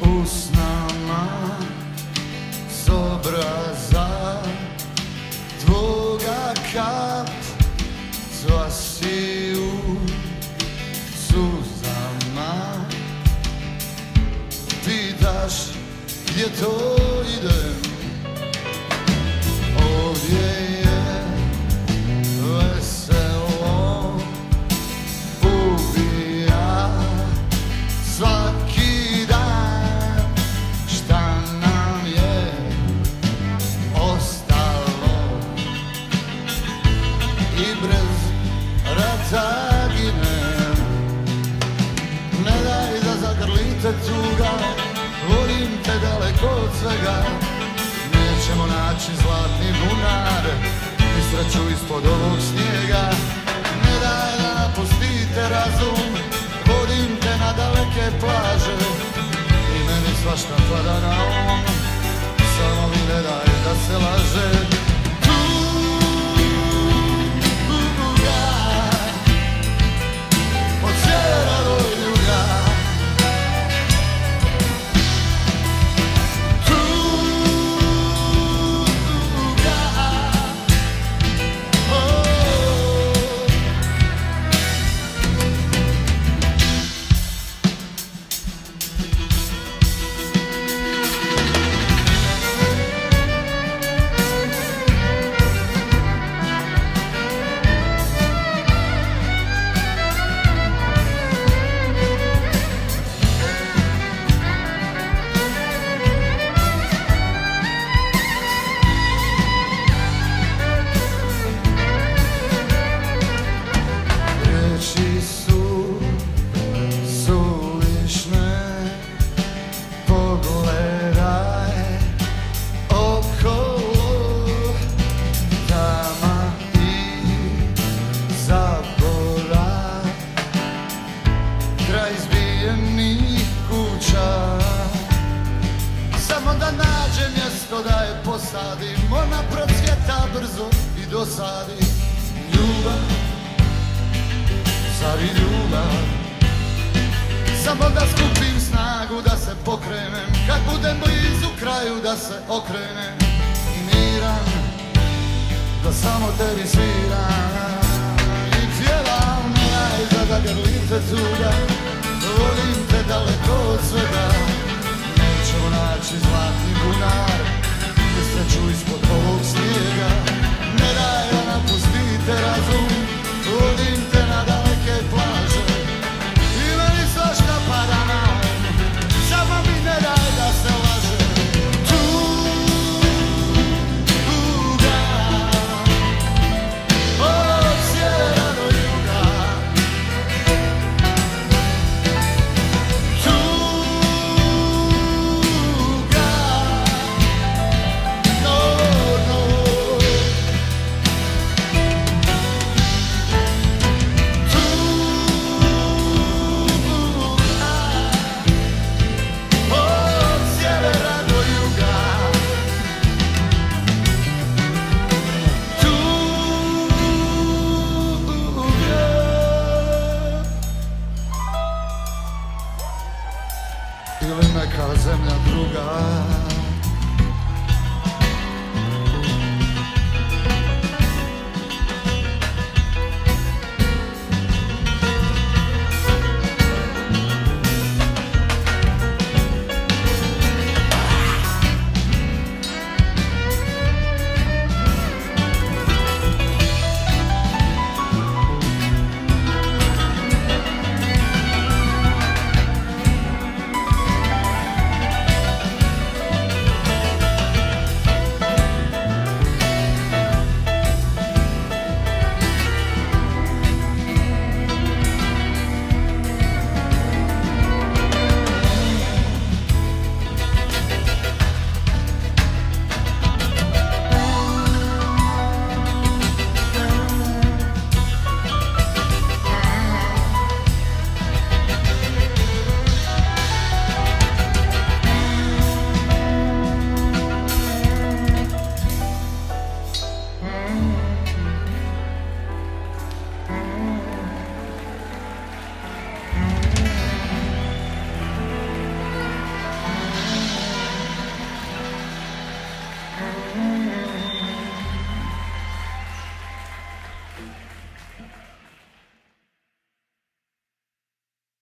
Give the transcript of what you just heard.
usnama s obraza tvoga kap zvasiju suzama. Pitaš je to tuga Volim te daleko od svega. Nećemo naći zlatni bunar I sreću ispod ovog snijega. Ne daj da napustite razum Vodim te na daleke plaže. I meni svašta pada na um Samo mi ne daj da se laže dosadi Ljubav Zar i ljubav. Samo da skupim snagu da se pokrenem. Kad budem blizu kraju da se okrenem. Miran Da samo tebi sviram. I pjevam najza da grlite tuga Volim te daleko od svega. Nećemo naći zlatni bunar I sreću ispod Ili neka zemlja druga